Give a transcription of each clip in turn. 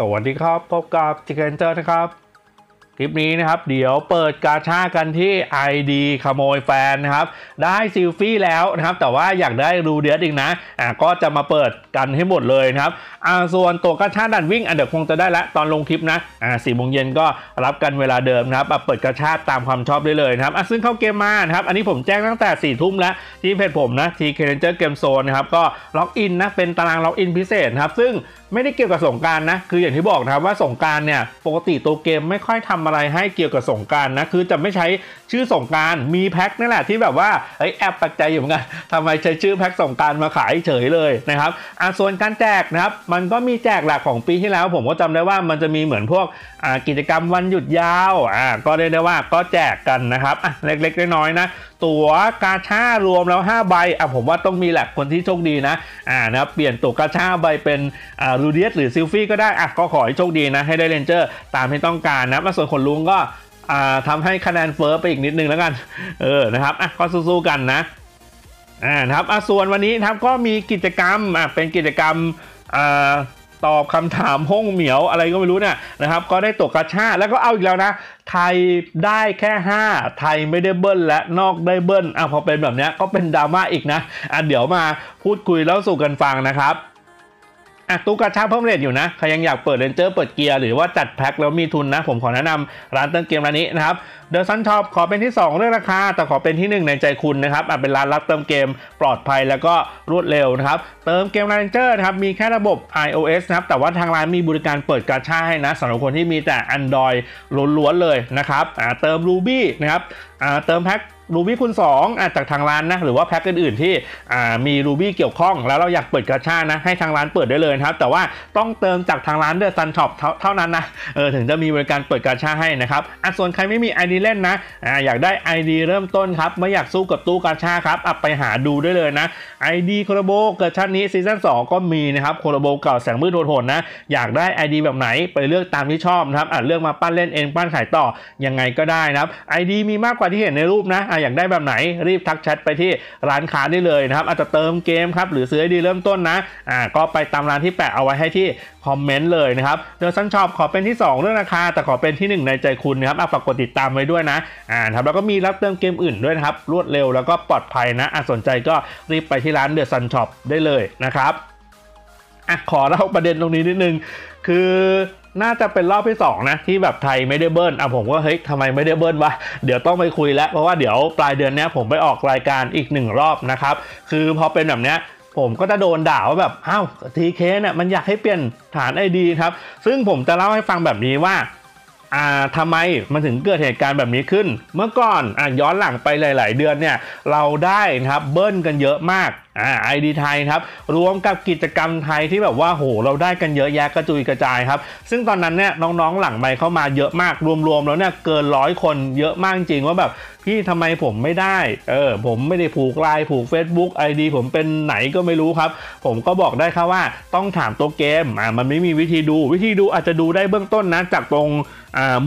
สวัสดีครับ พบกับทีเกนเจอร์นะครับ คลิปนี้นะครับ เดี๋ยวเปิดกาชากันที่ ID ขโมยแฟนนะครับ ได้ซิลฟี่แล้วนะครับ แต่ว่าอยากได้รูเดียสอีกนะอ่าก็จะมาเปิดกันให้หมดเลยนะครับอ่าส่วนตัวกาชาดันวิ่งอะเดี๋ยวคงจะได้ละตอนลงคลิปนะอ่าสี่โมงเย็นก็รับกันเวลาเดิมนะครับเปิดกาชาตามความชอบได้เลยนะครับอะซึ่งเข้าเกมมานะครับ อันนี้ผมแจ้งตั้งแต่4ี่ทุ่มแล้วที่เพจผมนะทีเกนเจอร์ Game Zone นะครับก็login นะเป็นตาราง login พิเศษนะครับซึ่งไม่ได้เกี่ยวกับสงกรานต์นะคืออย่างที่บอกนะครับว่าสงกรานต์เนี่ยปกติตัวเกมไม่ค่อยทำอะไรให้เกี่ยวกับสงกรานต์นะคือจะไม่ใช้ชื่อสงกรานต์มีแพ็คนั่นแหละที่แบบว่าไอ้แอบแปลกใจอยู่เหมือนกันทำไมใช้ชื่อแพ็คสงกรานต์มาขายเฉยเลยนะครับอ่าส่วนการแจกนะครับมันก็มีแจกหลักของปีที่แล้ว ผมก็จำได้ว่ามันจะมีเหมือนพวกอ่ากิจกรรมวันหยุดยาวอ่าก็ได้ได้ว่าก็แจกกันนะครับอะเล็กๆน้อยๆนะ ตั๋วกาชารวมแล้ว 5 ใบอะผมว่าต้องมีแหละคนที่โชคดีนะอ่านะเปลี่ยนตั๋วกาชาใบเป็นอ่ารูเดียสหรือซิลฟี่ก็ได้อะก็ขอให้โชคดีนะให้ได้ ranger ตามที่ต้องการนะมาส่วนคนลุงก็อ่าทำให้คะแนน first ไปอีกนิดนึงแล้วกันเออนะครับอะก็สู้ๆกันนะอ่านะครับอะส่วนวันนี้ครับก็มีกิจกรรมอะเป็นกิจกรรมอ่า ตอบคำถามห้องเหมียวอะไรก็ไม่รู้เนี่ยนะครับ ก็ได้ตั๋วกาชาแล้วก็เอาอีกแล้วนะ ไทยได้แค่ 5 ไทยไม่ได้เบิ้ลและนอกได้เบิ้ลอะพอเป็นแบบนี้ก็เป็นดราม่าอีกนะอะเดี๋ยวมาพูดคุยแล้วสู่กันฟังนะครับ อะตู้กาชาเพิ่ม rate อยู่นะใครยังอยากเปิด ranger เปิดเกียร์หรือว่าจัดแพ็คแล้วมีทุนนะ ผมขอแนะนำร้านเติมเกมร้านนี้นะครับ The Sun Shop ขอเป็นที่ 2 เรื่องราคา แต่ขอเป็นที่ 1 ในใจคุณนะครับอะเป็นร้านรับเติมเกมปลอดภัยแล้วก็รวดเร็วนะครับ เติมเกม Rangers นะครับมีแค่ระบบ iOS นะครับแต่ว่าทางร้านมีบริการเปิดกาชาให้นะสำหรับคนที่มีแต่ Android ล้วนๆเลยนะครับอ่าเติม Ruby นะครับอ่าเติมแพ็ค Ruby คูณ2อะจากทางร้านนะหรือว่าแพ็คอื่นๆที่อ่ามี Ruby เกี่ยวข้อง แล้วเราอยากเปิดกาชานะให้ทางร้านเปิดได้เลยครับ แต่ว่าต้องเติมจากทางร้าน The Sun Shop เท่านั้นนะเออถึงจะมีบริการเปิดกาชาให้นะครับอะส่วนใครไม่มี ID เล่นนะอ่าอยากได้ ID เริ่มต้นครับไม่อยากสู้กับตู้กาชาครับอะไปหาดูได้เลยนะ ID collabo เกิดชาตินี้ season 2ก็มีนะครับ collabo เก่าแสงมืดโหดๆนะอยากได้ ID แบบไหนไปเลือกตามที่ชอบนะครับอะเลือกมาปั้นเล่นเองปั้นขายต่อยังไงก็ได้นะครับ ID มีมากกว่าที่เห็นในรูปนะอะอยากได้แบบไหนรีบทักแชทไปที่ร้านค้าได้เลยนะครับ อาจจะเติมเกมครับหรือซื้อ ID เริ่มต้นนะอ่าก็ไปตามร้านที่แปะเอาไว้ให้ที่คอมเมนต์เลยนะครับ The Sun Shop ขอเป็นที่ 2 เรื่องราคา แต่ขอเป็นที่ 1 ในใจคุณนะครับฝากกดติดตามไว้ด้วยนะอ่าครับแล้วก็มีรับเติมเกมอื่นด้วยนะครับ รวดเร็วแล้วก็ปลอดภัยนะอะสนใจก็รีบไปที่ร้าน The Sun Shop ได้เลยนะครับอะขอเล่าประเด็นตรงนี้นิดนึง คือ น่าจะเป็นรอบที่2นะที่แบบไทยไม่ได้เบิ้ลอะผมก็เฮ้ยทำไมไม่ได้เบิ้ลวะเดี๋ยวต้องไปคุยแล้วเพราะว่าเดี๋ยวปลายเดือนนี้ผมไปออกรายการอีกหนึ่งรอบนะครับคือพอเป็นแบบเนี้ยผมก็จะโดนด่าว่าแบบอ้าวทีเคเนี่ยมันอยากให้เปลี่ยนฐานไอดีครับ ซึ่งผมจะเล่าให้ฟังแบบนี้ว่าอ่าทำไมมันถึงเกิดเหตุการณ์แบบนี้ขึ้น เมื่อก่อนอะย้อนหลังไปหลาย ๆ เดือนเนี่ยเราได้นะครับเบิ้ลกันเยอะมาก อ่าไอดีไทยครับรวมกับกิจกรรมไทยที่แบบว่าโหเราได้กันเยอะแยะกระจุยกระจายครับ ซึ่งตอนนั้นเนี่ยน้องๆหลังไมเข้ามาเยอะมากรวมๆแล้วเนี่ยเกินร้อยคนเยอะมากจริงว่าแบบพี่ทำไมผมไม่ได้เออผมไม่ได้ผูกไลน์ผูก Facebook ID ผมเป็นไหนก็ไม่รู้ครับ ผมก็บอกได้ครับว่าต้องถามตัวเกมอ่ามันไม่มีวิธีดูวิธีดูอาจจะดูได้เบื้องต้นนะจากตรง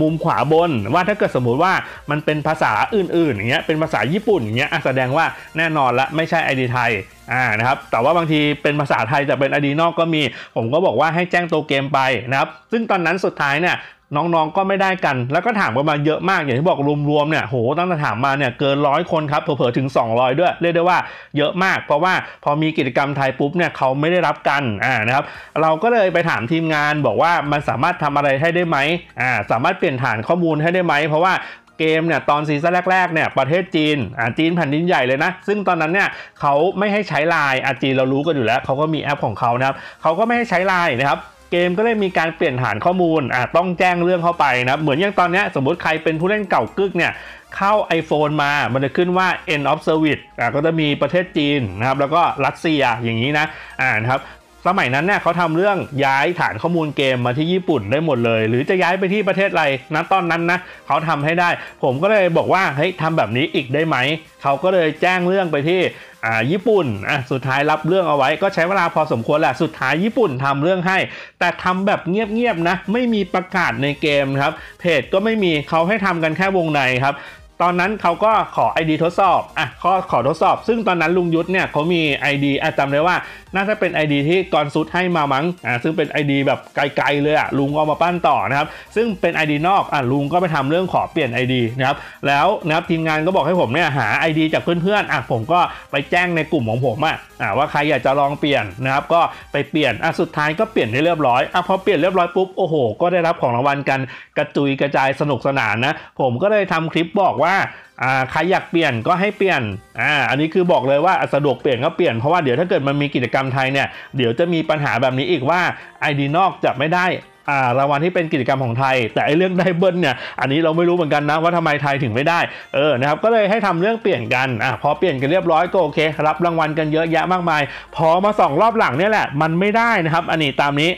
มุมขวาบนว่าถ้าเกิดสมมุติว่ามันเป็นภาษาอื่นๆอย่างเงี้ยเป็นภาษาญี่ปุ่นอย่างเงี้ยแสดงว่าแน่นอนละไม่ใช่ ID ไทย อ่านะครับแต่ว่าบางทีเป็นภาษาไทยแต่เป็น ID นอกก็มี ผมก็บอกว่าให้แจ้งตัวเกมไปนะครับซึ่งตอนนั้นสุดท้ายเนี่ยน้องๆ ก็ไม่ได้กัน แล้วก็ถามกันมาเยอะมาก อย่างที่บอกรวมๆ เนี่ย โห ตั้งแต่ถามมาเนี่ยเกินร้อยคนครับ เผลอๆ ถึง 200 ด้วย เรียกได้ว่าเยอะมาก เพราะว่าพอมีกิจกรรมไทยปุ๊บเนี่ยเขาไม่ได้รับกัน อ่า นะครับ เราก็เลยไปถามทีมงานบอกว่ามันสามารถทำอะไรให้ได้ไหมอ่า สามารถเปลี่ยนฐานข้อมูลให้ได้ไหม เพราะว่า เกมเนี่ยตอนซีซั่นแรกๆเนี่ยประเทศจีนอ่าจีนแผ่นดินใหญ่เลยนะ ซึ่งตอนนั้นเนี่ยเขาไม่ให้ใช้ไลน์อ่าจีนเรารู้กันอยู่แล้วเขาก็มีแอปของเขานะครับเขาก็ไม่ให้ใช้ไลน์นะครับเกมก็เลยมีการเปลี่ยนฐานข้อมูลอ่าต้องแจ้งเรื่องเข้าไปนะเหมือนอย่างตอนนี้สมมติใครเป็นผู้เล่นเก่ากึกเนี่ยเข้า iPhone มา มันจะขึ้นว่า end of service อ่าก็จะมีประเทศจีนนะครับแล้วก็รัสเซียอย่างนี้นะอ่านะครับ สมัยนั้นเนี่ยเขาทำเรื่องย้ายฐานข้อมูลเกมมาที่ญี่ปุ่นได้หมดเลย หรือจะย้ายไปที่ประเทศอะไรนะตอนนั้นนะเขาทำให้ได้ ผมก็เลยบอกว่าเฮ้ยทำแบบนี้อีกได้ไหมเขาก็เลยแจ้งเรื่องไปที่อ่าญี่ปุ่นอะสุดท้ายรับเรื่องเอาไว้ก็ใช้เวลาพอสมควรแหละสุดท้ายญี่ปุ่นทำเรื่องให้ แต่ทำแบบเงียบๆนะไม่มีประกาศในเกมครับเพจก็ไม่มีเขาให้ทำกันแค่วงในครับ ตอนนั้นเขาก็ขอ ID ทดสอบอะขอขอทดสอบ ซึ่งตอนนั้นลุงยุทธเนี่ยเขามี ID อะจำได้ว่า น่าจะเป็น ID ที่กอนซุดให้มามั้งอะซึ่งเป็น ID แบบไกลๆเลยอะลุงเอามาปั้นต่อนะครับ ซึ่งเป็น ID นอกอะลุงก็ไปทำเรื่องขอเปลี่ยน ID นะครับแล้วนะครับทีมงานก็บอกให้ผมเนี่ยหา ID จากเพื่อนๆอะผมก็ไปแจ้งในกลุ่มของผมอะ ว่าใครอยากจะลองเปลี่ยนนะครับก็ไปเปลี่ยนอะสุดท้ายก็เปลี่ยนได้เรียบร้อยอะพอเปลี่ยนเรียบร้อยปุ๊บโอ้โห ก็ได้รับของรางวัลกันกระจุยกระจายสนุกสนานนะผมก็เลยทำคลิปบอกว่าอ่าใครอยากเปลี่ยนก็ให้เปลี่ยนอ่าอันนี้คือบอกเลยว่าสะดวกเปลี่ยนก็เปลี่ยนเพราะว่าเดี๋ยวถ้าเกิดมันมีกิจกรรมไทยเนี่ยเดี๋ยวจะมีปัญหาแบบนี้อีกว่า ID นอกจะไม่ได้ อ่ารางวัลที่เป็นกิจกรรมของไทย แต่ไอเรื่องได้เบิ้ลเนี่ยอันนี้เราไม่รู้เหมือนกันนะว่าทำไมไทยถึงไม่ได้เออนะครับก็เลยให้ทำเรื่องเปลี่ยนกันอะพอเปลี่ยนกันเรียบร้อยก็โอเค รับรางวัลกันเยอะแยะมากมาย พอมาสองรอบหลังเนี่ยแหละมันไม่ได้นะครับ อันนี้ตามนี้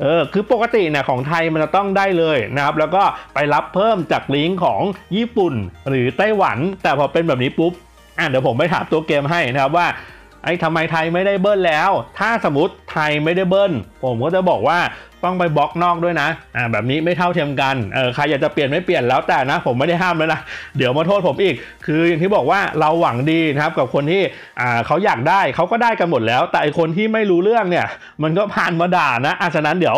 เออคือปกติเนี่ยของไทยมันจะต้องได้เลยนะครับ แล้วก็ไปรับเพิ่มจากลิงก์ของญี่ปุ่นหรือไต้หวัน แต่พอเป็นแบบนี้ปุ๊บอะเดี๋ยวผมไปถามตัวเกมให้นะครับว่า ไอ้ทำไมไทยไม่ได้เบิ้ลแล้ว ถ้าสมมติไทยไม่ได้เบิ้ล ผมก็จะบอกว่าต้องไปบล็อกนอกด้วยนะ อ่าแบบนี้ไม่เท่าเทียมกัน เออใครอยากจะเปลี่ยนไม่เปลี่ยนแล้วแต่นะ ผมไม่ได้ห้ามแล้วนะ เดี๋ยวมาโทษผมอีก คืออย่างที่บอกว่าเราหวังดีนะครับกับคนที่ อ่าเขาอยากได้เขาก็ได้กันหมดแล้ว แต่ไอคนที่ไม่รู้เรื่องเนี่ย มันก็ผ่านมาด่านะอะฉะนั้นเดี๋ยว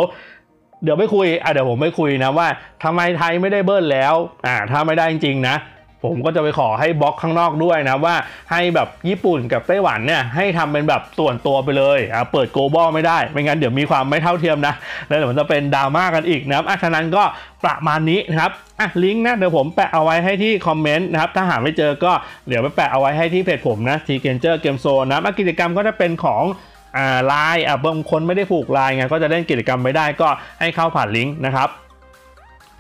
เดี๋ยวไม่คุยอะเดี๋ยวผมไม่คุยนะว่าทำไมไทยไม่ได้เบิ้ลแล้ว อ่าถ้าไม่ได้จริงๆนะ ผมก็จะไปขอให้บล็อกข้างนอกด้วยนะว่าให้แบบญี่ปุ่นกับไต้หวันเนี่ยให้ทำเป็นแบบส่วนตัวไปเลยอ่าเปิด global ไม่ได้ ไม่งั้นเดี๋ยวมีความไม่เท่าเทียมนะแล้วเดี๋ยวมันจะเป็นดราม่ากันอีกนะครับอะฉะนั้นก็ประมาณนี้นะครับอะลิงก์นะเดี๋ยวผมแปะเอาไว้ให้ที่คอมเมนต์นะครับถ้าหาไม่เจอก็เดี๋ยวไปแปะเอาไว้ให้ที่เพจผมนะทีเกนเจอร์ Game Zone นะอะกิจกรรมก็จะเป็นของอ่าไลน์อะบางคนไม่ได้ผูกไลน์ไงก็จะเล่นกิจกรรมไม่ได้ก็ให้เข้าผ่านลิงก์นะครับ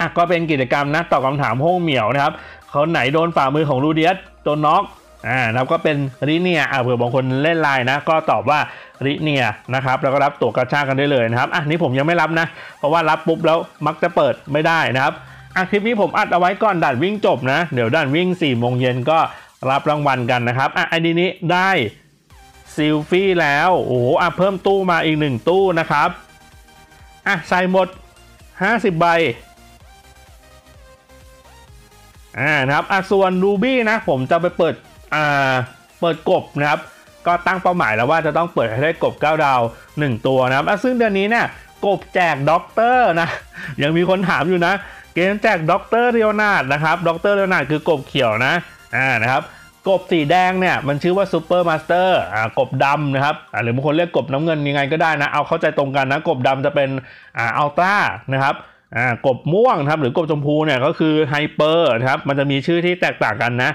อะก็เป็นกิจกรรมนะตอบคำถามห้องเหมียวนะครับ เขาไหนโดนฝ่ามือของรูเดียสโดนน็อกอ่านะครับก็เป็นริเนียอะเผื่อบางคนเล่นไลน์นะ ก็ตอบว่าริเนียนะครับ แล้วก็รับตัวกระชากกันได้เลยนะครับ อะนี่ผมยังไม่รับนะ เพราะว่ารับปุ๊บแล้วมักจะเปิดไม่ได้นะครับ อะคลิปนี้ผมอัดเอาไว้ก่อนด่านวิ่งจบนะ เดี๋ยวด่านวิ่ง4ี่โมงเย็นก็รับรางวัลกันนะครับ อะ ID นี้ได้ซิลฟี่แล้ว โอ้โห อะเพิ่มตู้มาอีกหนึ่งตู้นะครับ อะใส่หมด 50 ใบ อ่านะครับอะส่วน Ruby นะผมจะไปเปิดอ่าเปิดกบนะครับก็ตั้งเป้าหมายแล้วว่าจะต้องเปิดให้ได้กบ 9 ดาว 1 ตัวนะครับอะซึ่งเดือนนี้เนี่ยกบแจกด็อกเตอร์นะ ยังมีคนถามอยู่นะ เกมแจก Doctor Leonard นะครับ Doctor Leonard คือกบเขียวนะอ่านะครับกบสีแดงเนี่ยมันชื่อว่า Super Master อ่ากบดำนะครับอ่าหรือบางคนเรียกกบน้ำเงินยังไงก็ได้นะ เอาเข้าใจตรงกันนะ กบดำจะเป็นอ่า Ultra นะครับ อ่ากบม่วงครับหรือกบชมพูเนี่ยก็คือ Hyper ครับมันจะมีชื่อที่แตกต่างกันนะ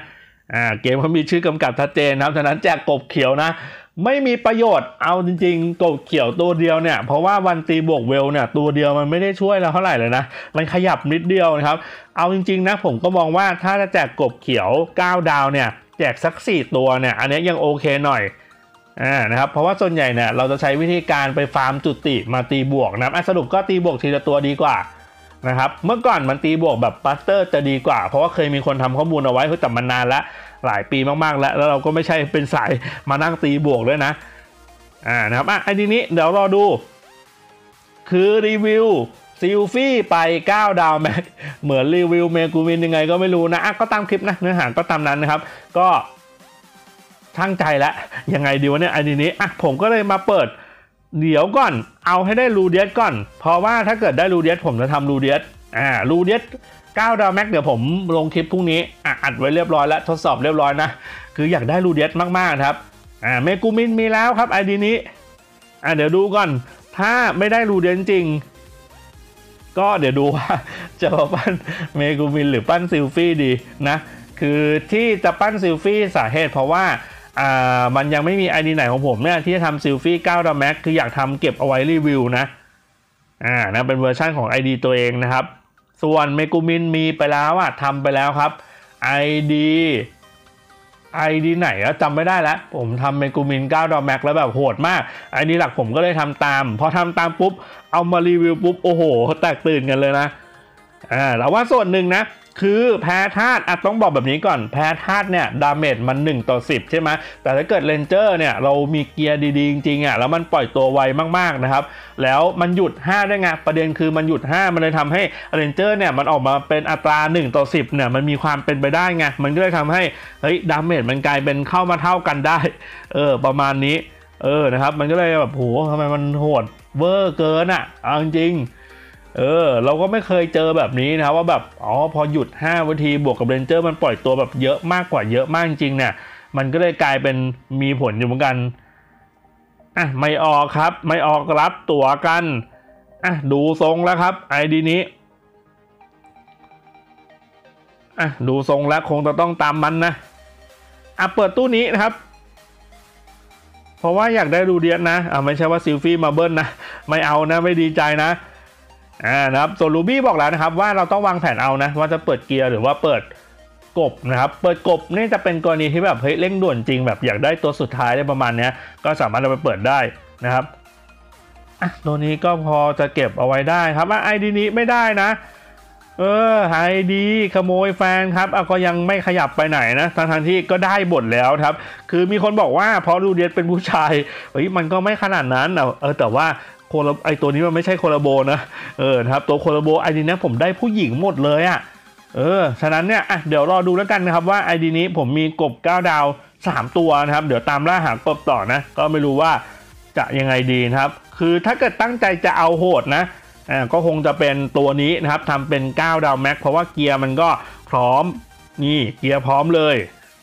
อ่าเกมเขามีชื่อกำกับชัดเจนนะครับฉะนั้นแจกกบเขียวนะ ไม่มีประโยชน์เอาจริงๆ กบเขียวตัวเดียวเนี่ย เพราะว่าวันตีบวกเวลเนี่ยตัวเดียวมันไม่ได้ช่วยเราเท่าไหร่เลยนะ มันขยับนิดเดียวนะครับ เอาจริงๆนะผมก็มองว่าถ้าจะแจกกบเขียว 9 ดาวเนี่ยแจกสัก 4 ตัวเนี่ย อันนี้ยังโอเคหน่อยอ่านะครับเพราะว่าส่วนใหญ่เนี่ยเราจะใช้วิธีการไปฟาร์มจุติมาตีบวกนะสรุปก็ตีบวกทีละตัวดีกว่า นะครับเมื่อก่อนมันตีบวกแบบปัสเตอร์จะดีกว่า เพราะว่าเคยมีคนทำข้อมูลเอาไว้แต่มันนานละหลายปีมากๆแล้ว แล้วเราก็ไม่ใช่เป็นสายมานั่งตีบวกด้วยนะอ่านะครับอะไอ้ทีนี้เดี๋ยวรอดู คือรีวิวซิลฟี่ไป 9 ดาว max เหมือนรีวิวเมกูมินยังไงก็ไม่รู้นะอะก็ตามคลิปนะเนื้อหาก็ตามนั้นนะครับ ก็ชั่งใจแล้วยังไงดีวะเนี่ยไอ้ทีนี้อะผมก็เลยมาเปิด เดี๋ยวก่อน เอาให้ได้รูเดียสก่อน เพราะว่าถ้าเกิดได้รูเดียสผมจะทำรูเดียสอ่ารูเดียส9ดาว max เดี๋ยวผมลงคลิปพรุ่งนี้อะอัดไว้เรียบร้อยแล้วทดสอบเรียบร้อยนะ คืออยากได้รูเดียสมากๆครับอ่าเมกูมินมีแล้วครับ ID นี้อ่าเดี๋ยวดูก่อน ถ้าไม่ได้รูเดียสจริง ก็เดี๋ยวดูว่าจะมาปั้นเมกูมินหรือปั้นซิลฟี่ดีนะ คือที่จะปั้นซิลฟี่สาเหตุเพราะว่า อ่ามันยังไม่มี ID ไหนของผมเนี่ยที่จะทำซิลฟี่9ดาว max คืออยากทำเก็บเอาไว้รีวิวนะอ่านะเป็นเวอร์ชันของ ID ตัวเองนะครับ ส่วนเมกูมินมีไปแล้วอะทำไปแล้วครับ ID ID ไหนอะจำไม่ได้แล้ว ผมทำเมกูมิน9ดาว max แล้วแบบโหดมาก ID หลักผมก็เลยทำตาม พอทำตามปุ๊บ เอามารีวิวปุ๊บ โอ้โหแตกตื่นกันเลยนะอ่าแต่ว่าส่วนหนึ่งนะ คือแพ้ธาตุอะต้องบอกแบบนี้ก่อนแพ้ธาตุเนี่ย damage มัน 1 ต่อ 10 ใช่ไหมแต่ถ้าเกิด Ranger เนี่ยเรามีเกียร์ดี ๆ จริงๆอะแล้วมันปล่อยตัวไวมากๆนะครับ แล้วมันหยุด 5 วิได้ไงประเด็นคือมันหยุด 5 มันเลยทำให้Ranger เนี่ยมันออกมาเป็นอัตรา 1 ต่อ 10เนี่ยมันมีความเป็นไปได้ไงมันก็เลยทำให้เฮ้ย damage มันกลายเป็นเข้ามาเท่ากันได้เออประมาณนี้เออนะครับมันก็เลยแบบโหทำไมมันโหดเวอร์เกินอะเอาจริง เออ เราก็ไม่เคยเจอแบบนี้นะว่าแบบอ๋อพอหยุด 5 วิที่บวกกับ Ranger มันปล่อยตัวแบบเยอะมากกว่าเยอะมากจริงเนี่ยมันก็เลยกลายเป็นมีผลอยู่เหมือนกันอะไม่ออกครับ ไม่ออกรับตัวกันอะดูทรงแล้วครับไอดีนี้อะดูทรงแล้วคงจะต้องตามมันนะอะเปิดตู้นี้นะครับ เพราะว่าอยากได้รูเดียนนะอะไม่ใช่ว่าซิลฟี่มาเบิ้ลนะ ไม่เอานะไม่ดีใจนะ อ่านะครับส่วนรูบี้บอกแล้วนะครับว่าเราต้องวางแผนเอานะว่าจะเปิดเกียร์หรือว่าเปิดกบนะครับ เปิดกบนี่จะเป็นกรณีที่แบบเฮ้ยเร่งด่วนจริงแบบอยากได้ตัวสุดท้ายได้ประมาณนี้ก็สามารถเอาไปเปิดได้นะครับอะตัวนี้ก็พอจะเก็บเอาไว้ได้ครับอะไอดีนี้ไม่ได้นะ เออไอดี ขโมยแฟนครับเอะก็ยังไม่ขยับไปไหนนะทั้งทที่ก็ได้บทแล้วครับ คือมีคนบอกว่าพอรูเดียเป็นผู้ชายเฮ้ยมันก็ไม่ขนาดนั้นเออแต่ว่า ลไอตัวนี้มันไม่ใช่โคลาโบนะเออครับตัวโคลาโบไอดีนี้ผมได้ผู้หญิงหมดเลยอะ่ะเออฉะนั้นเนี่ยอะเดี๋ยวรอดูแล้วกันนะครับว่าไอดีนี้ผมมีกบ 9 ดาว 3 ตัวนะครับ เดี๋ยวตามล่าหากบต่อนะ ก็ไม่รู้ว่าจะยังไงดีนะครับ คือถ้าเกิดตั้งใจจะเอาโหดนะอ่าก็คงจะเป็นตัวนี้นะครับทำเป็น 9 ดาวแม็กเพราะว่าเกียร์มันก็พร้อมนี่เกียร์พร้อมเลย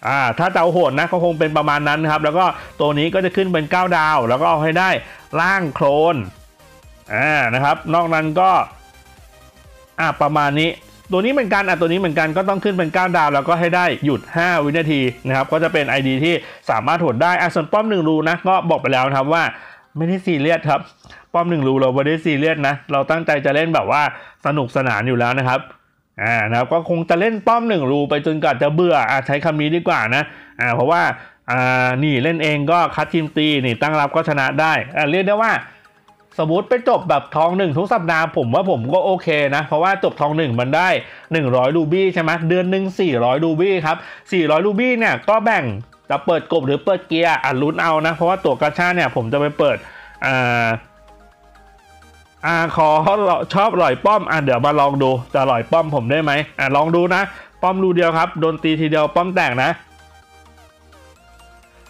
อ่าถ้าจะเอาโหดนะก็คงเป็นประมาณนั้นครับ แล้วก็ตัวนี้ก็จะขึ้นเป็น 9 ดาว แล้วก็เอาให้ได้ล่างโคลน อ่านะครับ นอกนั้นก็อ่าประมาณนี้ ตัวนี้เหมือนกันอะตัวนี้เหมือนกันก็ต้องขึ้นเป็น 9 ดาว แล้วก็ให้ได้หยุด 5 วินาทีนะครับ ก็จะเป็น ID ที่สามารถถดได้อะส่วนป้อม1รูนะก็บอกไปแล้วครับว่าไม่ได้ซีเรียสครับ ป้อม1รูเราไม่ได้ซีเรียสนะ เราตั้งใจจะเล่นแบบว่าสนุกสนานอยู่แล้วนะครับ อ่านะครับก็คงจะเล่นป้อม1รูไปจนกว่าจะเบื่ออ่าใช้คำนี้ดีกว่านะ อ่าเพราะว่า อ่านี่เล่นเองก็คัดทีมตีนี่ตั้งรับก็ชนะได้อ่าเรียกได้ว่า สมมติไปจบแบบทองหนึ่งทุกสัปดาห์ผมว่าผมก็โอเคนะ เพราะว่าจบทองหนึ่งมันได้ 100 ruby ใช่ไหมเดือนหนึ่ง400 ruby ครับ400 ruby เนี่ยก็แบ่งจะเปิดกบหรือเปิดเกียร์อะลุ้นเอานะ เพราะว่าตั๋วกาชาเนี่ยผมจะไปเปิดอ่าอ่าขอชอบลอยป้อมอะเดี๋ยวมาลองดูจะลอยป้อมผมได้ไหมอะลองดูนะ ป้อมรูเดียสครับโดนตีทีเดียวป้อมแตกนะ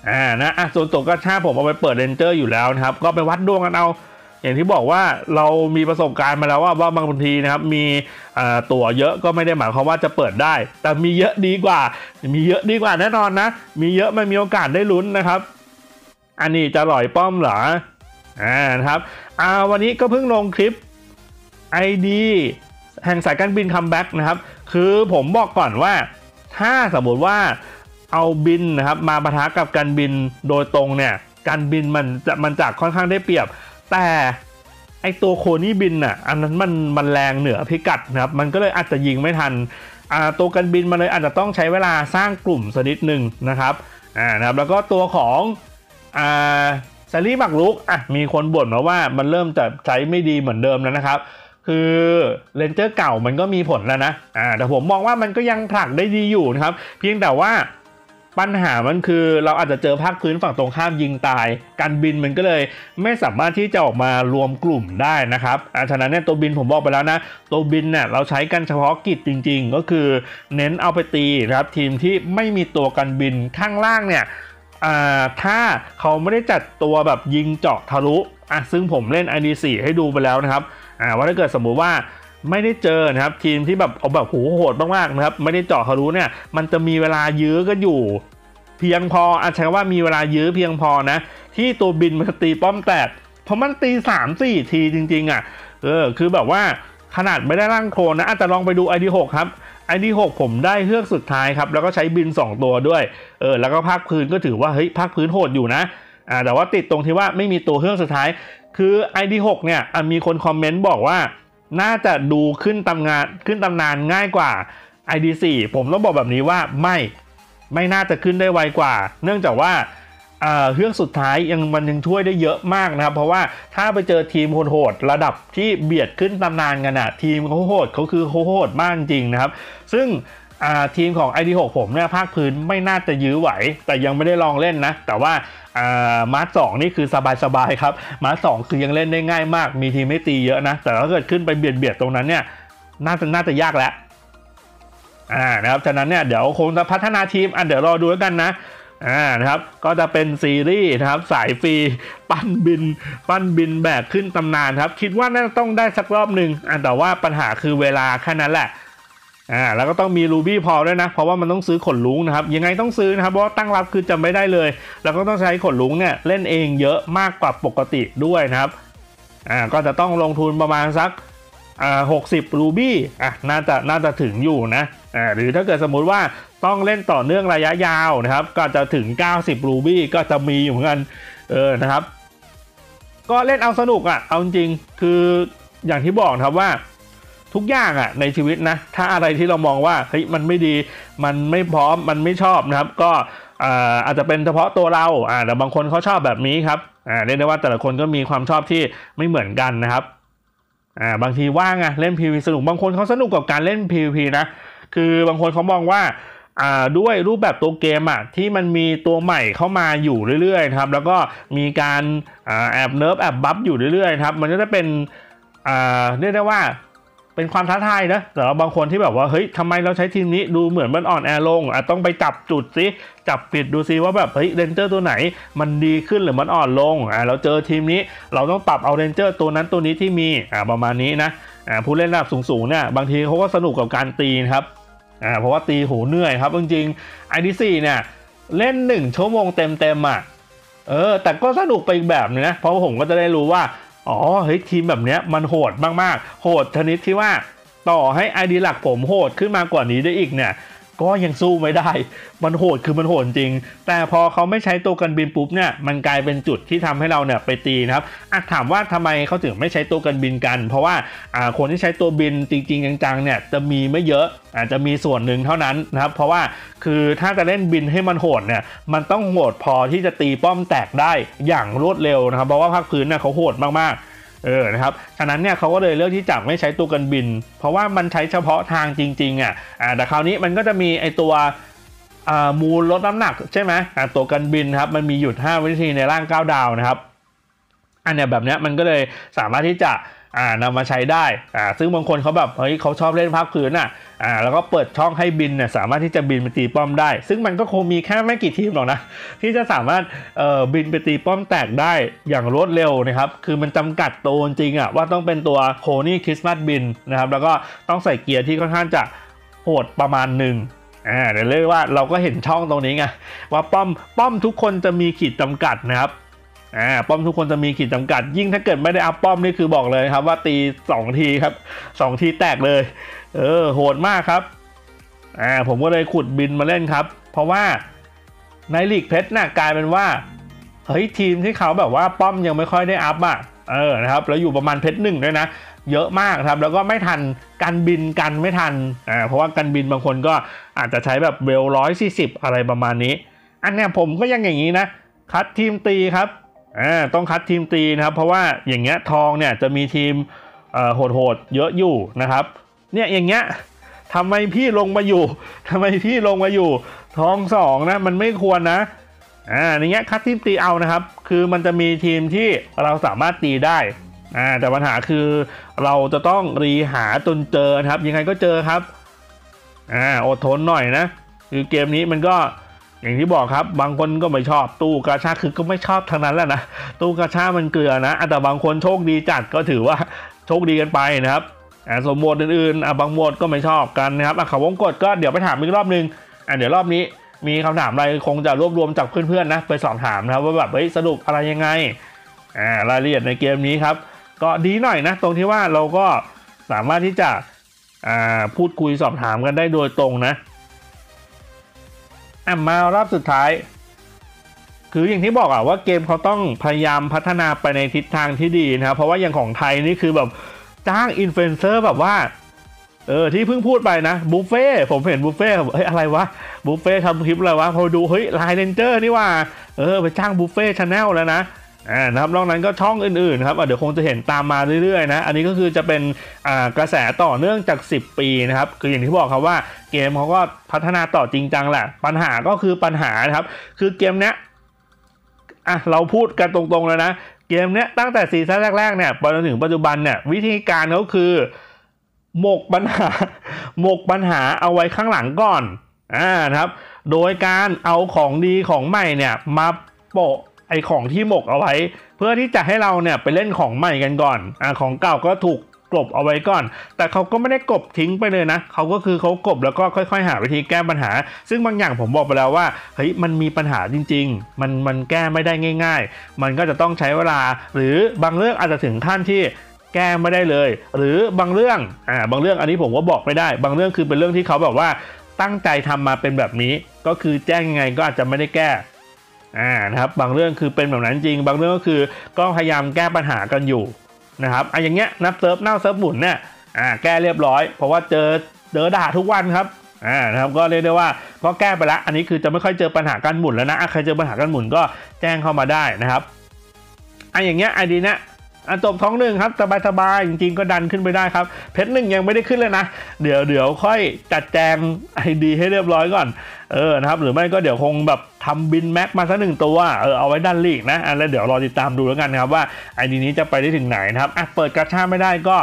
อ่านะอะส่วนตั๋วกาชาผมเอาไปเปิด Ranger อยู่แล้วนะครับ ก็ไปวัดดวงกันเอา อย่างที่บอกว่าเรามีประสบการณ์มาแล้วว่าว่าบางทีนะครับมีตั๋วเยอะก็ไม่ได้หมายความว่าจะเปิดได้ แต่มีเยอะดีกว่า มีเยอะดีกว่าแน่นอนนะ มีเยอะมันมีโอกาสได้ลุ้นนะครับ อันนี้จะลอยป้อมเหรออ่านะครับอ่าวันนี้ก็เพิ่งลงคลิป ID แห่งสายการบิน comeback นะครับ คือผมบอกก่อนว่า ถ้าสมมติว่าเอาบินนะครับมาปะทะกับการบินโดยตรงเนี่ย การบินมันจะมันจากค่อนข้างได้เปรียบ แต่ไอตัวโคนี่บินอะอันนั้นมันมันแรงเหนือพิกัดนะครับมันก็เลยอาจจะยิงไม่ทันอ่าตัวกันบินมันเลยอาจจะต้องใช้เวลาสร้างกลุ่มสักนิดหนึ่งนะครับอ่านะครับแล้วก็ตัวของอ่าซารีบักลุกอะมีคนบ่นมาว่ามันเริ่มจะใช้ไม่ดีเหมือนเดิมแล้วนะครับ คือเลนเจอร์เก่ามันก็มีผลแล้วนะอ่าแต่ผมมองว่ามันก็ยังผลักได้ดีอยู่นะครับ เพียงแต่ว่า ปัญหามันคือเราอาจจะเจอภาคพื้นฝั่งตรงข้ามยิงตาย การบินมันก็เลย ไม่สามารถที่จะออกมารวมกลุ่มได้นะครับอาฉะนั้นเนี่ยตัวบินผมบอกไปแล้วนะ ตัวบินเนี่ยเราใช้กันเฉพาะกิจจริง ๆ ก็คือเน้นเอาไปตีนะครับทีมที่ไม่มีตัวกันบินข้างล่างเนี่ยถ้าเขาไม่ได้จัดตัวแบบยิงเจาะทะลุอะซึ่งผมเล่น ID4 ให้ดูไปแล้วนะครับว่าถ้าเกิดสมมุติว่า ไม่ได้เจอนะครับทีมที่แบบเอาแบบโหโหดมากๆนะครับไม่ได้เจาะทะลุเนี่ย มันจะมีเวลายื้อกันอยู่ เพียงพออาจจะว่ามีเวลายื้อเพียงพอนะ ที่ตัวบินมันตีป้อมแตกเพราะมันตี3ามสี่ทีจริง ๆอะเออคือแบบว่าขนาดไม่ได้ร่างโครนะอาจจะลองไปดู ID6 ครับ ID6 ผมได้เฮือกสุดท้ายครับแล้วก็ใช้บิน 2 ตัวด้วยเออแล้วก็ภาคพื้นก็ถือว่าเฮ้ยภาคพื้นโหดอยู่นะอ่าแต่ว่าติดตรงที่ว่าไม่มีตัวเฮือกสุดท้าย คือ ID6 เนี่ยมีคนคอมเมนต์บอกว่า น่าจะดูขึ้นตำงานขึ้นตำนานง่ายกว่า ID4 ผมต้องบอกแบบนี้ว่าไม่ไม่น่าจะขึ้นได้ไวกว่า เนื่องจากว่าอ่าเรื่องสุดท้ายยังมันยังช่วยได้เยอะมากนะครับ เพราะว่าถ้าไปเจอทีมโหดๆระดับที่เบียดขึ้นตำนานกันอะทีมเขาโหดเขาคือโหดมากจริงนะครับ ซึ่ง ทีมของ ID6 ผมเนี่ยภาคพื้นไม่น่าจะยื้อไหว แต่ยังไม่ได้ลองเล่นนะ แต่ว่ามาร์สองนี่คือสบายๆครับ มาร์สองคือยังเล่นได้ง่ายมาก มีทีมไม่ตีเยอะนะ แต่ถ้าเกิดขึ้นไปเบียดเบียดๆตรงนั้นเนี่ยน่าจะน่าจะยากแล้วอ่านะครับฉะนั้นเนี่ยเดี๋ยวคงจะพัฒนาทีมอะเดี๋ยวรอดูแล้วกันนะอ่านะครับก็จะเป็นซีรีส์นะครับสายฟรีปั้นบิน ปั้นบินแบกขึ้นตำนานครับ คิดว่าน่าจะต้องได้สักรอบหนึ่งอะแต่ว่าปัญหาคือเวลาแค่นั้นแหละ อ่าแล้วก็ต้องมีรูบี้พอด้วยนะ เพราะว่ามันต้องซื้อขนลุงนะครับ ยังไงต้องซื้อนะครับ เพราะตั้งรับคือจำไม่ได้เลย แล้วก็ต้องใช้ขนลุงเนี่ยเล่นเองเยอะมากกว่าปกติด้วยนะครับอ่าก็จะต้องลงทุนประมาณสักอ่าหกสิบรูบี้อะน่าจะน่าจะถึงอยู่นะอ่าหรือถ้าเกิดสมมุติว่าต้องเล่นต่อเนื่องระยะยาวนะครับ ก็จะถึง 90 รูบี้ก็จะมีอยู่เหมือนกันเออนะครับ ก็เล่นเอาสนุกอะเอาจริงคืออย่างที่บอกนะครับว่า ทุกอย่างอะในชีวิตนะ ถ้าอะไรที่เรามองว่าเฮ้ยมันไม่ดีมันไม่พร้อมมันไม่ชอบนะครับ ก็อาอาจจะเป็นเฉพาะตัวเราอ่าแต่บางคนเขาชอบแบบนี้ครับอ่าเรียกได้ว่าแต่ละคนก็มีความชอบที่ไม่เหมือนกันนะครับอ่าบางทีว่างอะเล่น PVP สนุกบางคนเขาสนุกกับการเล่น PVP นะคือบางคนเขามองว่าอ่าด้วยรูปแบบตัวเกมอะที่มันมีตัวใหม่เข้ามาอยู่เรื่อยๆครับแล้วก็มีการอ่าแอบ nerf แอบ buff อยู่เรื่อยๆครับมันก็จะเป็นอ่าเรียกได้ว่า เป็นความท้าทายนะแต่เราบางคนที่แบบว่าเฮ้ยทำไมเราใช้ทีมนี้ดูเหมือนมันอ่อนแอลงอะต้องไปจับจุดซิจับผิดดูซิว่าแบบเฮ้ย Ranger ตัวไหน มันดีขึ้นหรือมันอ่อนลงอ่าเราเจอทีมนี้เราต้องปรับเอา Ranger ตัวนั้นตัวนี้ที่มีอ่าประมาณนี้นะอ่าผู้เล่นระดับสูงๆเนี่ยบางทีเขาก็สนุกกับการตีนะครับอ่าเพราะว่าตีโหเหนื่อยครับจริงๆ IDC เนี่ยเล่น 1 ชั่วโมงเต็มๆอะเออแต่ก็สนุกไปอีกแบบนึงนะเพราะผมก็จะได้รู้ว่า อ๋อเฮ้ยทีมแบบเนี้ยมันโหดมากๆ โหดชนิดที่ว่าต่อให้ไอดีหลักผมโหดขึ้นมากว่านี้ได้อีกเนี่ย ก็ยังสู้ไม่ได้ มันโหดคือมันโหดจริง แต่พอเขาไม่ใช้ตัวกันบินปุ๊บเนี่ย มันกลายเป็นจุดที่ทำให้เราเนี่ยไปตีนะครับอะถามว่าทำไมเขาถึงไม่ใช้ตัวกันบินกัน เพราะว่าอ่าคนที่ใช้ตัวบินจริงๆจังๆเนี่ยจะมีไม่เยอะอาจจะมีส่วนหนึ่งเท่านั้นนะครับ เพราะว่าคือถ้าจะเล่นบินให้มันโหดเนี่ย มันต้องโหดพอที่จะตีป้อมแตกได้อย่างรวดเร็วนะครับ เพราะว่าภาคพื้นเนี่ยเขาโหดมากๆ เออนะครับฉะนั้นเนี่ยเขาก็เลยเลือกที่จะไม่ใช้ตัวกันบิน เพราะว่ามันใช้เฉพาะทางจริงๆอะอ่าแต่คราวนี้มันก็จะมีไอตัวมูลลดน้ำหนักใช่ไหมตัวกันบินครับมันมีหยุด 5 วิธีในร่าง 9 ดาวนะครับ อันเนี้ยแบบเนี้ยมันก็เลยสามารถที่จะ อ่านำมาใช้ได้อ่าซึ่งบางคนเขาแบบเฮ้ยเขาชอบเล่นภาคพื้นอะอ่าแล้วก็เปิดช่องให้บินเนี่ยสามารถที่จะบินไปตีป้อมได้ ซึ่งมันก็คงมีแค่ไม่กี่ทีมหรอกนะที่จะสามารถเอ่อบินไปตีป้อมแตกได้อย่างรวดเร็วนะครับคือมันจำกัดตัวจริงอะว่าต้องเป็นตัวโคนี่คริสต์มาสบินนะครับแล้วก็ต้องใส่เกียร์ที่ค่อนข้างจะโหดประมาณหนึ่งอ่าเดี๋ยวเรียกว่าเราก็เห็นช่องตรงนี้ไงว่าป้อมป้อมทุกคนจะมีขีดจำกัดนะครับ อ่าป้อมทุกคนจะมีขีดจำกัด ยิ่งถ้าเกิดไม่ได้อัพป้อมนี่คือบอกเลยครับว่าตีสองทีครับสองทีแตกเลย เออโหดมากครับอ่าผมก็เลยขุดบินมาเล่นครับ เพราะว่าในลีกเพชรน่ะกลายเป็นว่าเฮ้ยทีมที่เขาแบบว่าป้อมยังไม่ค่อยได้อัพอะเออนะครับแล้วอยู่ประมาณเพชรหนึ่งด้วยนะเยอะมากครับแล้วก็ไม่ทันกันบินกันไม่ทันอ่าเพราะว่ากันบินบางคนก็อาจจะใช้แบบเวลร้อยสี่สิบอะไรประมาณนี้ อันเนี้ยผมก็ยังอย่างนี้นะคัดทีมตีครับ อ่าต้องคัดทีมตีนะครับ เพราะว่าอย่างเงี้ยทองเนี่ยจะมีทีมโหดๆเยอะอยู่นะครับเนี่ยอย่างเงี้ยทำไมพี่ลงมาอยู่ทำไมพี่ลงมาอยู่ ทองสองนะมันไม่ควรนะอ่าอย่างเงี้ยคัดทีมตีเอานะครับ คือมันจะมีทีมที่เราสามารถตีได้อ่าแต่ปัญหาคือเราจะต้องรีหาจนเจอครับ ยังไงก็เจอครับอ่าอดทนหน่อยนะ คือเกมนี้มันก็ อย่างที่บอกครับ บางคนก็ไม่ชอบตู้กาชาคือก็ไม่ชอบทั้งนั้นแหละนะตู้กาชามันเกลือนะแต่บางคนโชคดีจัดก็ถือว่าโชคดีกันไปนะครับอ่าสมโหมดอื่นๆอะบางโหมดก็ไม่ชอบกันนะครับอะเขาวงกดก็เดี๋ยวไปถามอีกรอบนึงอะเดี๋ยวรอบนี้มีคำถามอะไรคงจะรวบรวมจากเพื่อนๆนะไปสอบถามนะครับว่าแบบเฮ้ยสรุปอะไรยังไงอ่ารายละเอียดในเกมนี้ครับ ก็ดีหน่อยนะ ตรงที่ว่าเราก็สามารถที่จะอ่าพูดคุยสอบถามกันได้โดยตรงนะ อะมารอบสุดท้าย คืออย่างที่บอกอะว่าเกมเขาต้องพยายามพัฒนาไปในทิศทางที่ดีนะครับ เพราะว่าอย่างของไทยนี่คือแบบจ้างอินฟลูเอนเซอร์แบบว่าเออที่เพิ่งพูดไปนะบุฟเฟ่ผมเห็นบุฟเฟ่เฮ้ยอะไรวะบุฟเฟ่ทำคลิปอะไรวะพอดูเฮ้ย Line Ranger นี่ว่าเออไปจ้างบุฟเฟ่ Channel แล้วนะ อ่านะครับนอกนั้นก็ช่องอื่นๆครับอะเดี๋ยวคงจะเห็นตามมาเรื่อยๆนะอันนี้ก็คือจะเป็นอ่ากระแสต่อเนื่องจาก 10 ปีนะครับคืออย่างที่บอกครับว่าเกมเขาก็พัฒนาต่อจริงจังแหละปัญหาก็คือปัญหานะครับคือเกมเนี้ยอะเราพูดกันตรงๆเลยนะเกมเนี้ยตั้งแต่ซีซั่นแรกๆเนี่ยไปจนถึงปัจจุบันเนี่ยวิธีการเขาคือหมกปัญหาหมกปัญหาเอาไว้ข้างหลังก่อนอ่านะครับ โดยการเอาของดีของใหม่เนี่ยมาโปะ ไอของที่หมกเอาไว้ เพื่อที่จะให้เราเนี่ยไปเล่นของใหม่กันก่อนอ่าของเก่าก็ถูกกลบเอาไว้ก่อน แต่เขาก็ไม่ได้กลบทิ้งไปเลยนะ เขาก็คือเขากลบแล้วก็ค่อย ๆ หาวิธีแก้ปัญหา ซึ่งบางอย่างผมบอกไปแล้วว่า เฮ้ย มันมีปัญหาจริง ๆ มัน มันแก้ไม่ได้ง่าย ๆ มันก็จะต้องใช้เวลา หรือบางเรื่องอาจจะถึงขั้นที่แก้ไม่ได้เลย หรือบางเรื่อง อ่า บางเรื่องอันนี้ผมก็บอกไม่ได้ บางเรื่องคือเป็นเรื่องที่เขาแบบว่าตั้งใจทำมาเป็นแบบนี้ ก็คือแจ้งยังไงก็อาจจะไม่ได้แก้ อ่านะครับบางเรื่องคือเป็นแบบนั้นจริง บางเรื่องก็คือก็พยายามแก้ปัญหากันอยู่นะครับอะอย่างเงี้ยนับเซิร์ฟเน่าเซิร์ฟหมุนเนี่ยอ่าแก้เรียบร้อย เพราะว่าเจอเจอด่าทุกวันครับอ่านะครับก็เรียกได้ว่าก็แก้ไปละอันนี้คือจะไม่ค่อยเจอปัญหาการหมุนแล้วนะใครเจอปัญหาการหมุนก็แจ้งเข้ามาได้นะครับอะอย่างเงี้ย ID เนี้ยอันจบท้องหนึ่งครับสบายๆจริงๆก็ดันขึ้นไปได้ครับ เพชรหนึ่งยังไม่ได้ขึ้นเลยนะ เดี๋ยวเดี๋ยวค่อยจัดแจง ID ให้เรียบร้อยก่อนเออนะครับ หรือไม่ก็เดี๋ยวคงแบบ ทำบิน max มาสักหนึ่งตัวเออเอาไว้ดันลีกนะอะแล้วเดี๋ยวรอติดตามดูแล้วกันนะครับว่า ID นี้จะไปได้ถึงไหนนะครับอะเปิดกาชาไม่ได้ก็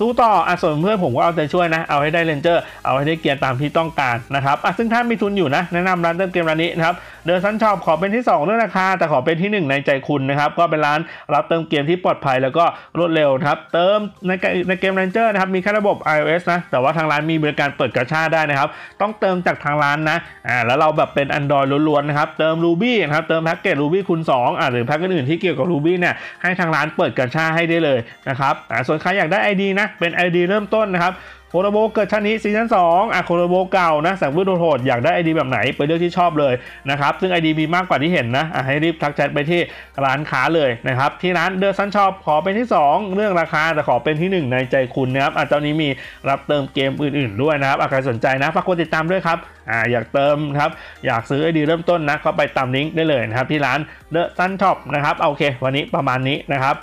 สู้ต่ออะส่วนเพื่อนผมก็เอาใจช่วยนะ เอาให้ได้ Ranger เอาให้ได้เกียร์ตามที่ต้องการนะครับอะซึ่งถ้ามีทุนอยู่นะ แนะนำร้านเติมเกมร้านนี้นะครับ The Sun Shop ขอเป็นที่ 2 เรื่องราคา แต่ขอเป็นที่ 1 ในใจคุณนะครับ ก็เป็นร้านรับเติมเกมที่ปลอดภัยแล้วก็รวดเร็วครับ เติมในในเกม Ranger นะครับ มีแค่ระบบ iOS นะ แต่ว่าทางร้านมีบริการเปิดกระชาได้นะครับ ต้องเติมจากทางร้านนะ อ่า แล้วเราแบบเป็น Android ล้วนๆนะครับ เติม Ruby นะครับ เติมแพ็กเกจ Ruby คูณ2อ่าหรือแพ็กเกจอื่นที่เกี่ยวกับ Ruby เนี่ย ให้ทางร้านเปิดกระชาให้ได้เลยนะครับ อ่า ส่วนใครอยากได้ ID นะ เป็น ID เริ่มต้นนะครับ โคโรโบเกิดชั้นนี้ซีซั่น2อะโคโรโบเก่านะสั่งพื้นโหดอยากได้ ID แบบไหนไปเลือกที่ชอบเลยนะครับซึ่ง ID มีมากกว่าที่เห็นนะอะให้รีบทักแชทไปที่ร้านค้าเลยนะครับที่ร้านเดอ r ซันชอปขอเป็นที่ 2 เรื่องราคาแต่ขอเป็นที่ 1 ในใจคุณนะครับอะตอนนี้มีรับเติมเกมอื่น ๆ ด้วยนะครับใครสนใจนะฝากกดติดตามด้วยครับอ่าอยากเติมครับอยากซื้อ ID เริ่มต้นนะก็ไปตามลิงก์ได้เลยนะครับที่ร้านเดอ r ซันชอปนะครับเอาโอเค วันนี้ประมาณนี้นะครับ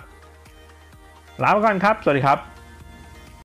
ลาไปก่อนครับ สวัสดีครับ